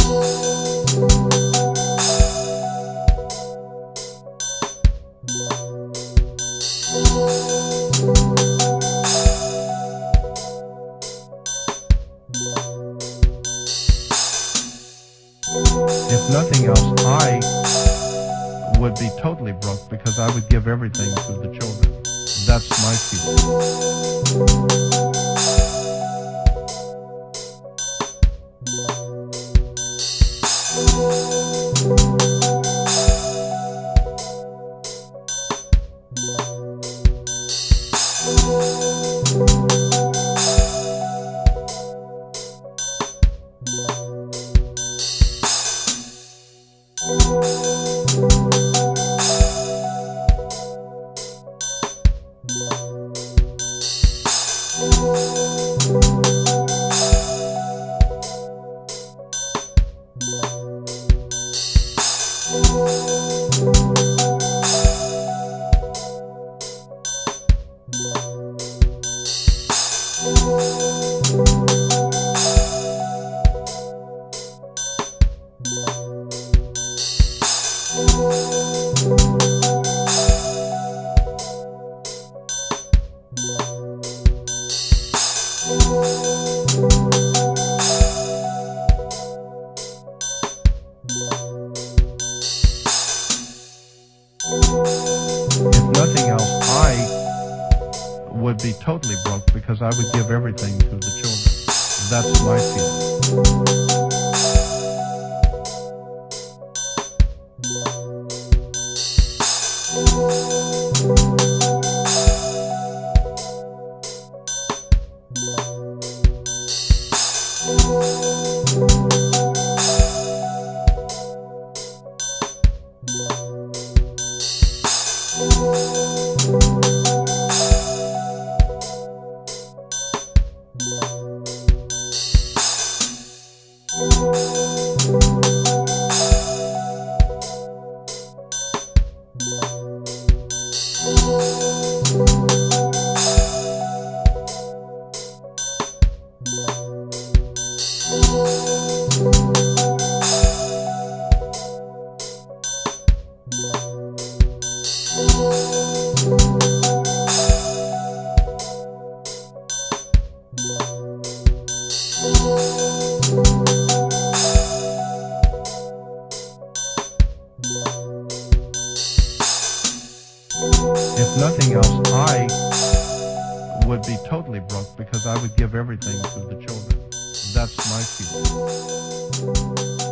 Música If nothing else, I would be totally broke because I would give everything to the children. That's my feeling. If nothing else, I would be totally broke because I would give everything to the children. That's my feeling. If nothing else, I would be totally broke because I would give everything to the children. That's my feeling.